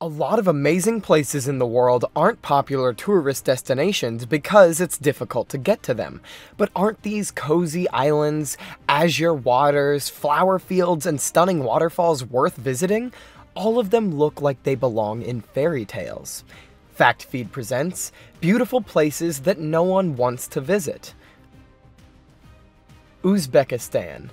A lot of amazing places in the world aren't popular tourist destinations because it's difficult to get to them. But aren't these cozy islands, azure waters, flower fields, and stunning waterfalls worth visiting? All of them look like they belong in fairy tales. Fact Feed presents beautiful places that no one wants to visit. Uzbekistan.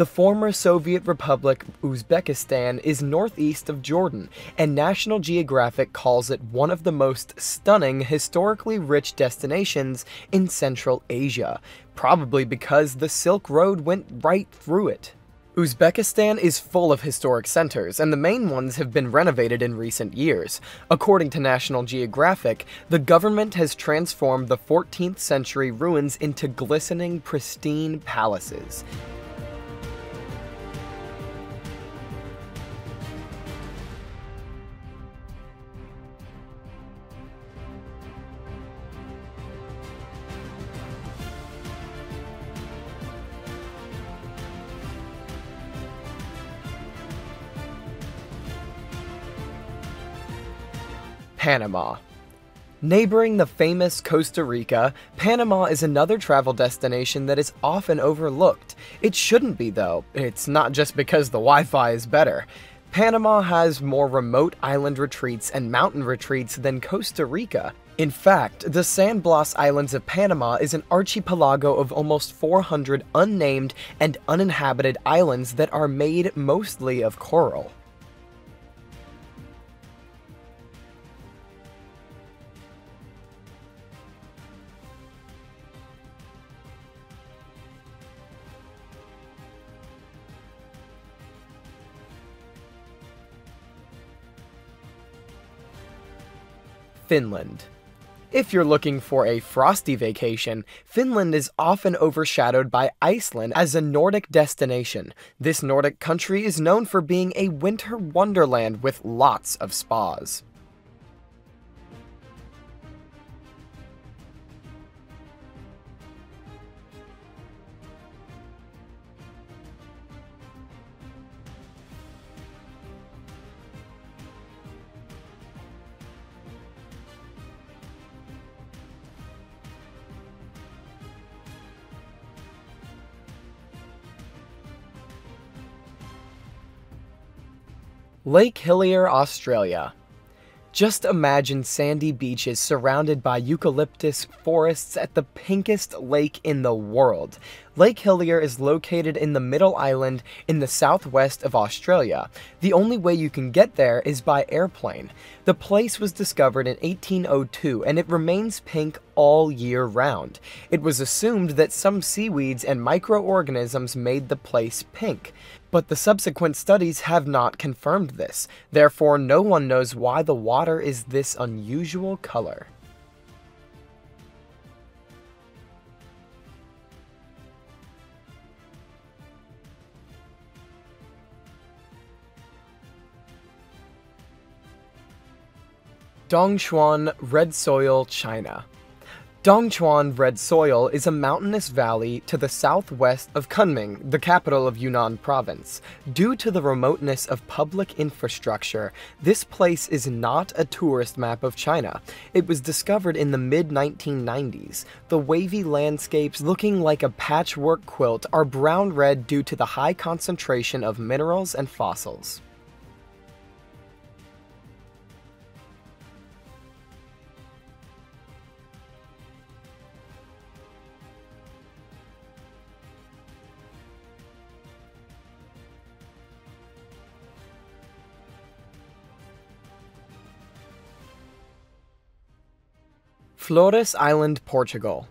The former Soviet Republic Uzbekistan is northeast of Jordan, and National Geographic calls it one of the most stunning, historically rich destinations in Central Asia, probably because the Silk Road went right through it. Uzbekistan is full of historic centers, and the main ones have been renovated in recent years. According to National Geographic, the government has transformed the 14th century ruins into glistening, pristine palaces. Panama. Neighboring the famous Costa Rica, Panama is another travel destination that is often overlooked. It shouldn't be, though. It's not just because the Wi Fi is better. Panama has more remote island retreats and mountain retreats than Costa Rica. In fact, the San Blas Islands of Panama is an archipelago of almost 400 unnamed and uninhabited islands that are made mostly of coral. Finland. If you're looking for a frosty vacation, Finland is often overshadowed by Iceland as a Nordic destination. This Nordic country is known for being a winter wonderland with lots of spas. Lake Hillier, Australia. Just imagine sandy beaches surrounded by eucalyptus forests at the pinkest lake in the world. Lake Hillier is located in the middle island in the southwest of Australia. The only way you can get there is by airplane. The place was discovered in 1802 and it remains pink all year round. It was assumed that some seaweeds and microorganisms made the place pink. But the subsequent studies have not confirmed this, therefore no one knows why the water is this unusual color. Dongchuan Red Soil, China. Dongchuan Red Soil is a mountainous valley to the southwest of Kunming, the capital of Yunnan province. Due to the remoteness of public infrastructure, this place is not a tourist map of China. It was discovered in the mid 1990s. The wavy landscapes looking like a patchwork quilt are brown red due to the high concentration of minerals and fossils. Flores Island, Portugal.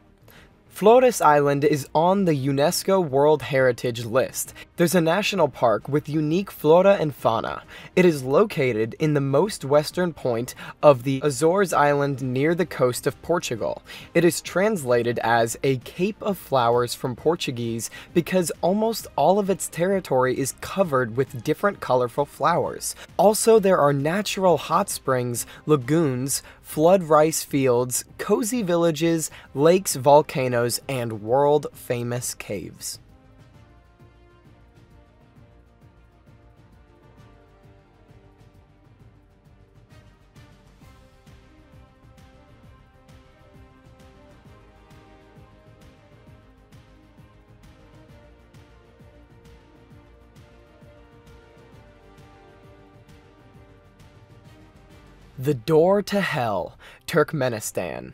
Flores Island is on the UNESCO World Heritage List. There's a national park with unique flora and fauna. It is located in the most western point of the Azores Island near the coast of Portugal. It is translated as a Cape of Flowers from Portuguese because almost all of its territory is covered with different colorful flowers. Also, there are natural hot springs, lagoons, flood rice fields, cozy villages, lakes, volcanoes, and world famous caves. The Door to Hell, Turkmenistan.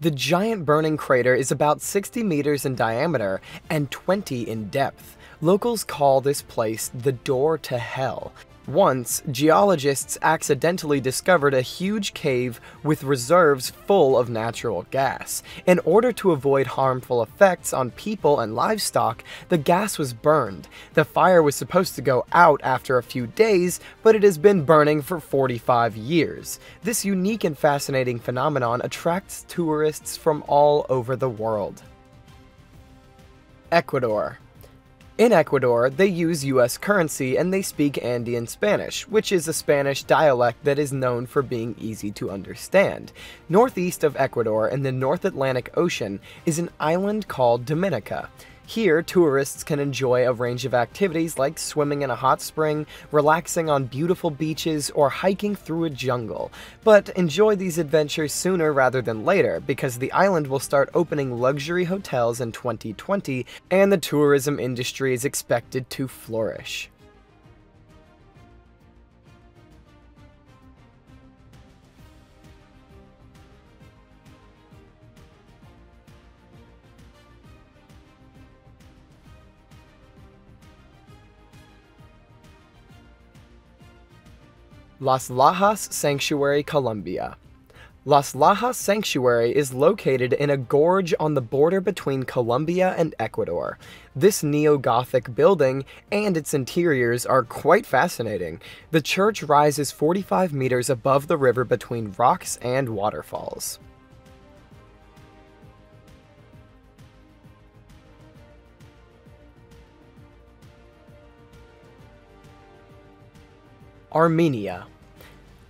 The giant burning crater is about 60 meters in diameter and 20 in depth. Locals call this place the Door to Hell, once, geologists accidentally discovered a huge cave with reserves full of natural gas. In order to avoid harmful effects on people and livestock, the gas was burned. The fire was supposed to go out after a few days, but it has been burning for 45 years. This unique and fascinating phenomenon attracts tourists from all over the world. Ecuador in Ecuador, they use US currency and they speak Andean Spanish, which is a Spanish dialect that is known for being easy to understand. Northeast of Ecuador in the North Atlantic Ocean is an island called Dominica. Here, tourists can enjoy a range of activities like swimming in a hot spring, relaxing on beautiful beaches, or hiking through a jungle. But enjoy these adventures sooner rather than later, because the island will start opening luxury hotels in 2020, and the tourism industry is expected to flourish. Las Lajas Sanctuary, Colombia. Las Lajas Sanctuary is located in a gorge on the border between Colombia and Ecuador. This neo-Gothic building and its interiors are quite fascinating. The church rises 45 meters above the river between rocks and waterfalls. Armenia.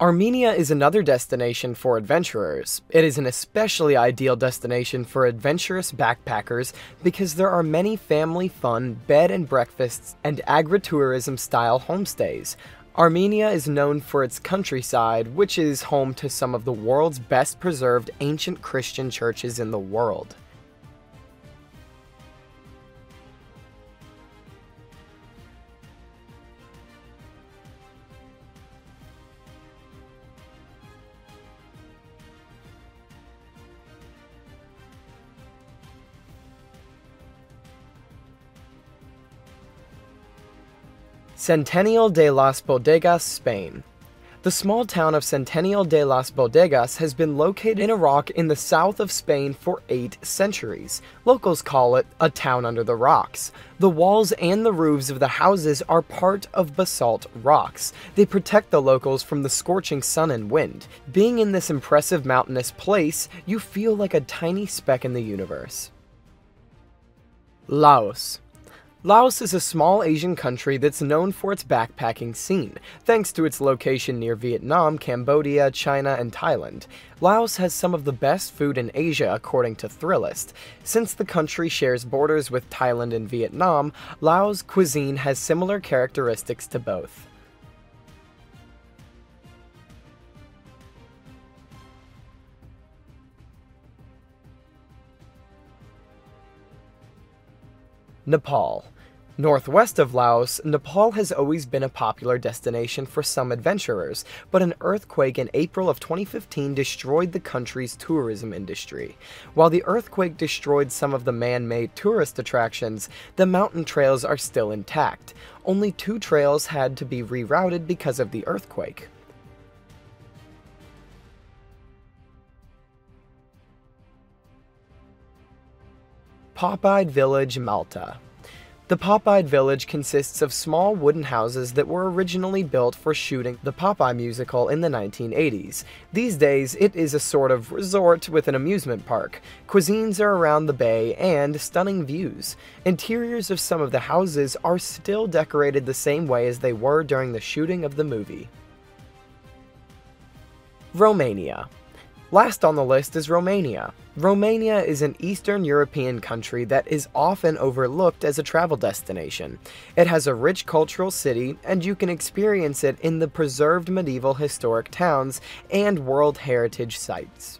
Armenia is another destination for adventurers. It is an especially ideal destination for adventurous backpackers because there are many family fun bed and breakfasts and agritourism style homestays. Armenia is known for its countryside, which is home to some of the world's best preserved ancient Christian churches in the world. Setenil de las Bodegas, Spain. The small town of Setenil de las Bodegas has been located in a rock in the south of Spain for eight centuries. Locals call it a town under the rocks. The walls and the roofs of the houses are part of basalt rocks. They protect the locals from the scorching sun and wind. Being in this impressive mountainous place, you feel like a tiny speck in the universe. Laos Laos is a small Asian country that's known for its backpacking scene, thanks to its location near Vietnam, Cambodia, China, and Thailand. Laos has some of the best food in Asia according to Thrillist. Since the country shares borders with Thailand and Vietnam, Laos cuisine has similar characteristics to both. Nepal. Northwest of Laos, Nepal has always been a popular destination for some adventurers, but an earthquake in April of 2015 destroyed the country's tourism industry. While the earthquake destroyed some of the man-made tourist attractions, the mountain trails are still intact. Only two trails had to be rerouted because of the earthquake. Popeye Village, Malta. The Popeye Village consists of small wooden houses that were originally built for shooting the Popeye musical in the 1980s. These days, it is a sort of resort with an amusement park. Cuisines are around the bay and stunning views. Interiors of some of the houses are still decorated the same way as they were during the shooting of the movie. Romania Last on the list is Romania. Romania is an Eastern European country that is often overlooked as a travel destination. It has a rich cultural city, and you can experience it in the preserved medieval historic towns and World Heritage sites.